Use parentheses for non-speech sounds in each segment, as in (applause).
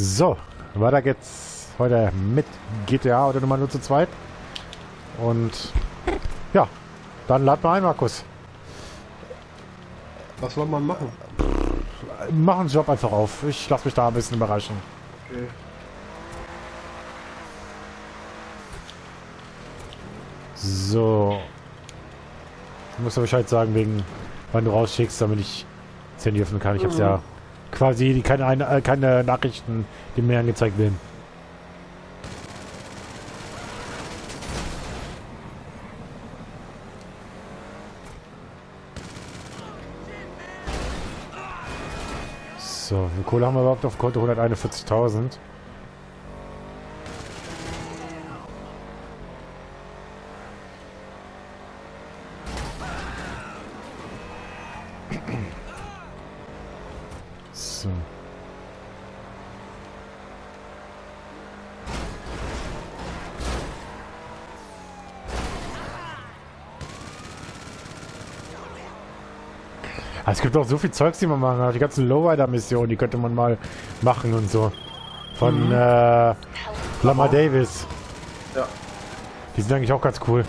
So, weiter geht's heute mit GTA oder Nummer nur zu zweit. Und ja, dann lad mal ein, Markus. Was soll man machen? Mach einen Job einfach auf. Ich lasse mich da ein bisschen überraschen. Okay. So. Du musst ja Bescheid sagen, wegen wann du rausschickst, damit ich das Handy öffnen kann. Ich hab's ja quasi die, keine, eine- äh, keine Nachrichten, die mir angezeigt werden. So, wie Kohle haben wir überhaupt auf Konto? 141.000. So. Ah, Es gibt auch so viel Zeugs, die man machen kann. Die ganzen Lowrider-Missionen, die könnte man mal machen und so. Von äh, Lama Davis. Ja. Die sind eigentlich auch ganz cool.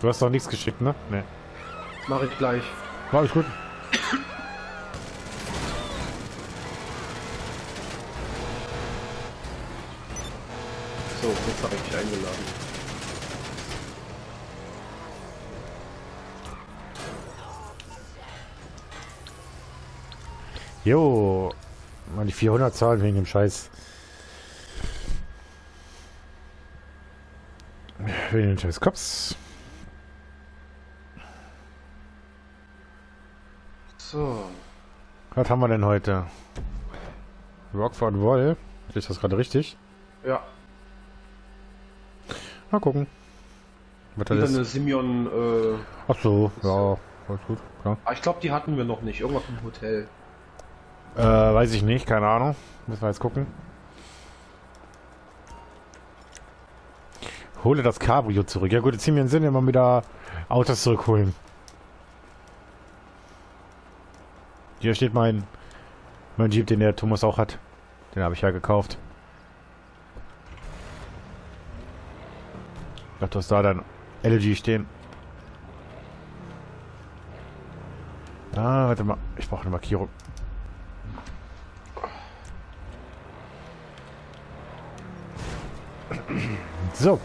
Du hast doch nichts geschickt, ne? Ne. Mache ich gleich. War alles gut. So, jetzt habe ich dich eingeladen. Jo. Mal die 400 zahlen wegen dem Scheiß. Wegen dem Scheiß Cops. So. Was haben wir denn heute? Rockford Wall. Sehe ich das gerade richtig? Ja. Mal gucken. Was das ist. eine Simeon, äh, Ach so, ja. Alles gut, klar. ah, ich glaube, die hatten wir noch nicht. Irgendwas im Hotel. Äh, weiß ich nicht, keine Ahnung. Müssen wir jetzt gucken. Hole das Cabrio zurück. Ja gut, jetzt ziehen wir den Sinn, immer wieder Autos zurückholen. Hier steht mein, mein Jeep, den der Thomas auch hat. Den habe ich ja gekauft. Ich dachte, du hast da dann LG stehen. Ah, warte mal. Ich brauche eine Markierung. So.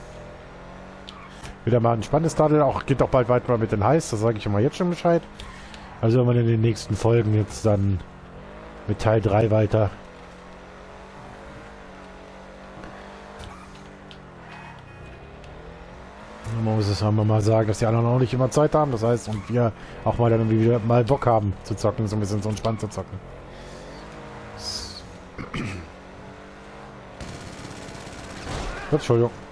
Wieder mal ein spannendes Stadel. Auch geht auch bald weiter mit den Heiß. Das sage ich immer jetzt schon Bescheid. Also wenn man in den nächsten Folgen jetzt dann mit Teil 3 weiter. Man muss es einmal mal sagen, dass die anderen auch nicht immer Zeit haben. Das heißt, und wir auch mal dann irgendwie wieder mal Bock haben zu zocken, so ein bisschen so entspannt zu zocken. (clears throat) Entschuldigung.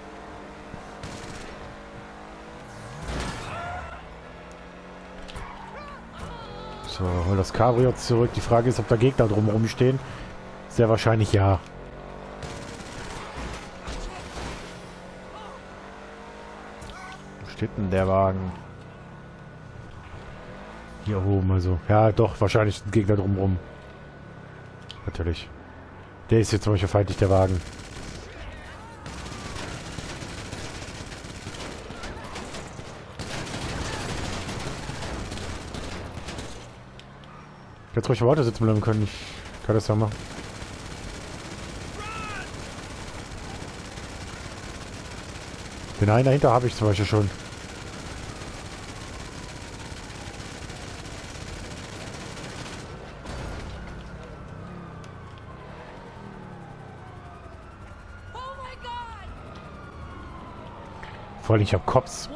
So, hol das Cabrio zurück. Die Frage ist, ob da Gegner drumherum stehen. Sehr wahrscheinlich ja. Wo steht denn der Wagen? Hier oben also. Ja, doch, wahrscheinlich sind Gegner drumherum. Natürlich. Der ist jetzt zum Beispiel feindlich, der Wagen. Jetzt ruhig Auto sitzen bleiben können. Ich kann das ja machen. Den einen dahinter habe ich zum Beispiel schon. Vor allem, ich habe Cops.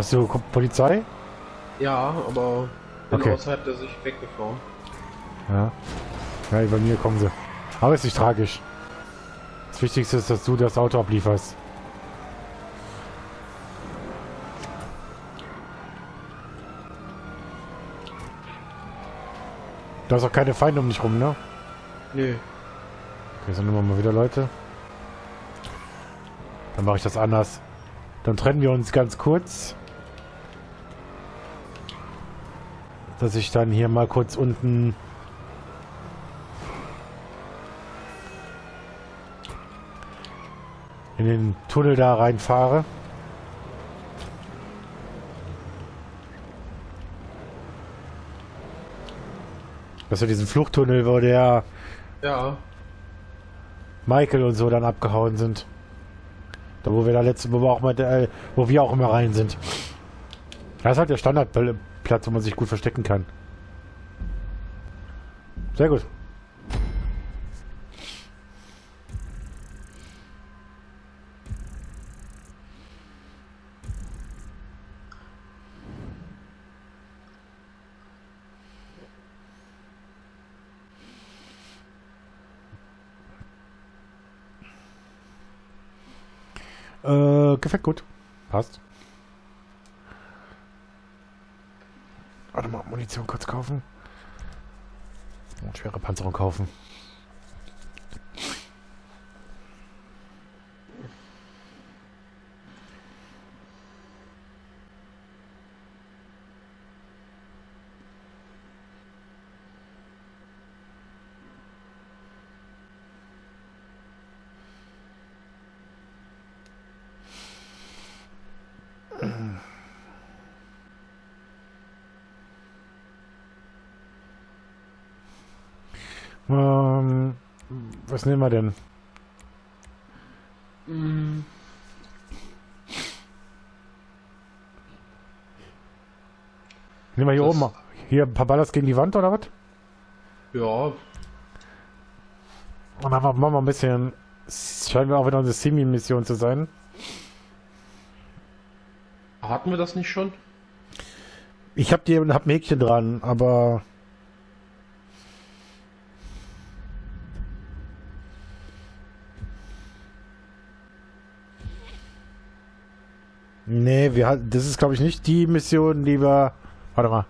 Hast du Polizei? Ja, aber bin Okay. außerhalb der Sicht weggefahren. Ja. Ja, bei mir kommen sie. Aber ist nicht tragisch. Das Wichtigste ist, dass du das Auto ablieferst. Da ist auch keine Feinde um dich rum, ne? Nee. Okay, so nehmen wir mal wieder Leute. Dann mache ich das anders. Dann trennen wir uns ganz kurz. Dass ich dann hier mal kurz unten in den Tunnel da reinfahre. Dass wir diesen Fluchttunnel, wo der Ja. Michael und so dann abgehauen sind. Da wo wir da letzte, wo wir auch mal, äh, wo wir auch immer rein sind. Das ist halt der Standardplatz, wo man sich gut verstecken kann. Sehr gut. Äh, gefällt gut. Passt. Warte mal, Munition kurz kaufen. Und schwere Panzerung kaufen. Was nehmen wir denn? Mm, Nehmen wir hier Das- oben. Hier ein paar Ballers gegen die Wand oder was? Ja, Und dann machen wir ein bisschen. Scheint mir auch wieder eine Semi-Mission zu sein. hatten wir das nicht schon? Ich hab die hab ein Häkchen dran, aber. Nee, wir hat, das ist glaube ich nicht die Mission, die wir. Warte mal.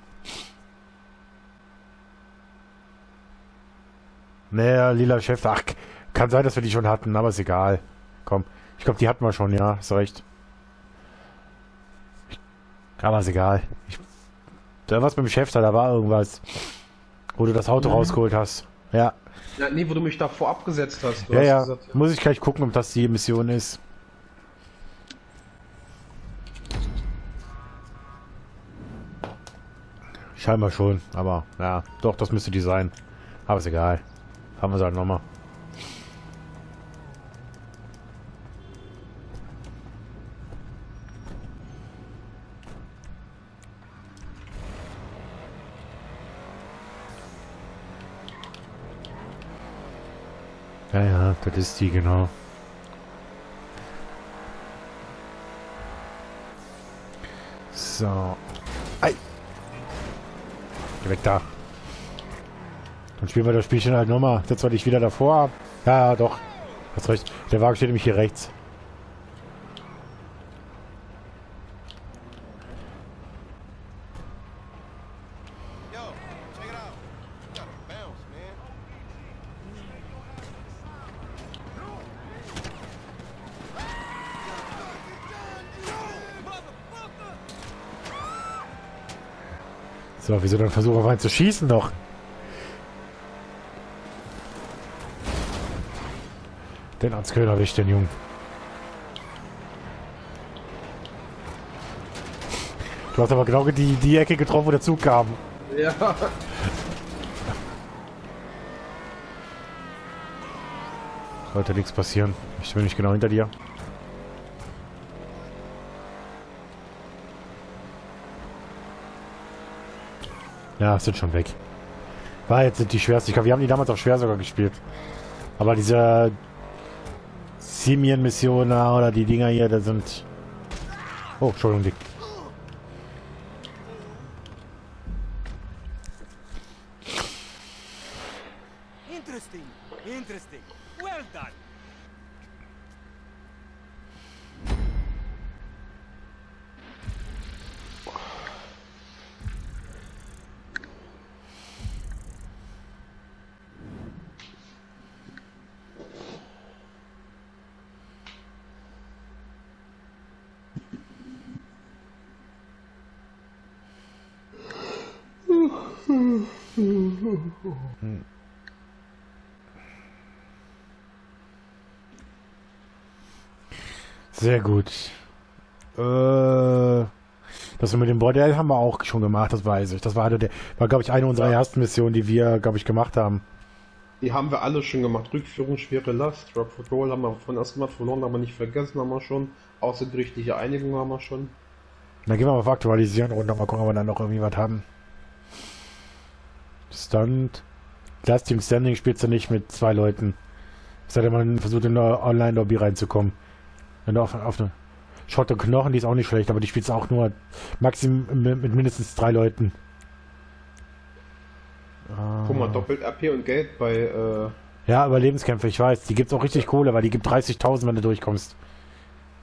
Nee, lila Chef. Ach, kann sein, dass wir die schon hatten, aber ist egal. Komm. Ich glaube, die hatten wir schon, ja, hast recht. Aber ist egal. Ich, da was mit dem Chef da, da war irgendwas. Wo du das Auto Mhm. rausgeholt hast. Ja. Ja, nee, wo du mich davor abgesetzt hast. Du Ja, hast ja. gesagt, Muss ich gleich gucken, ob das die Mission ist. Scheinbar schon, aber ja, doch, das müsste die sein. Aber ist egal. Haben wir es halt nochmal. Ja, ja, das ist die, genau. So. Geh weg da. Dann spielen wir das Spielchen halt nochmal. Setz wir dich wieder davor ab. Ja, ja, doch. Hast recht. Der Wagen steht nämlich hier rechts. So, wieso dann versuchen wir rein zu schießen noch? Den als Köder erwischt, den Jungen. Du hast aber genau die, die Ecke getroffen, wo der Zug kam. Ja. Sollte nichts passieren. Ich bin nicht genau hinter dir. Ja, sind schon weg. War jetzt sind die schwerste. Ich glaube, wir haben die damals auch schwer sogar gespielt. Aber diese Simien-Missionen oder die Dinger hier, da sind... Oh, Entschuldigung, Dick. Interesting. Interesting. Well done. Sehr gut. Äh, das mit dem Bordell haben wir auch schon gemacht, das weiß ich. Das war, der, war glaube ich, eine unserer ersten Missionen, die wir, glaube ich, gemacht haben. Die haben wir alle schon gemacht. Rückführung, schwere Last, Drop for Goal haben wir von ersten Mal verloren, aber nicht vergessen haben wir schon. Außergerichtliche Einigung haben wir schon. Dann gehen wir mal auf Aktualisieren und mal gucken, ob wir dann noch irgendwie was haben. Stunt. Last Team Standing spielst du nicht mit zwei Leuten. Es sei denn, man versucht in eine Online-Lobby reinzukommen. Wenn du auf, auf eine Schott und Knochen, die ist auch nicht schlecht, aber die spielst du auch nur maximum mit, mindestens drei Leuten. Guck mal, Ah. doppelt RP und Geld bei, äh, Ja, Überlebenskämpfe, ich weiß. Die gibt's auch richtig Kohle, weil die gibt 30.000, wenn du durchkommst.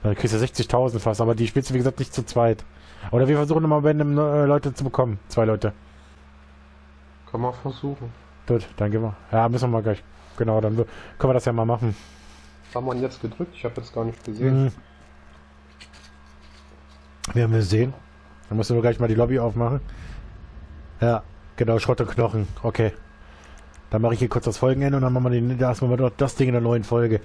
Dann kriegst du 60.000 fast, aber die spielst du, wie gesagt, nicht zu zweit. Oder wir versuchen immer random äh, Leute zu bekommen. Zwei Leute. Kann man versuchen. Gut, dann gehen wir. Ja, müssen wir mal gleich. Genau, dann können wir das ja mal machen. Haben wir denn jetzt gedrückt? Ich habe jetzt gar nicht gesehen. Mhm. Werden wir sehen. Dann du nur gleich mal die Lobby aufmachen. Ja, genau, Schrott und Knochen. Okay. Dann mache ich hier kurz das Folgenende und dann machen wir den, erstmal mal das Ding in der neuen Folge.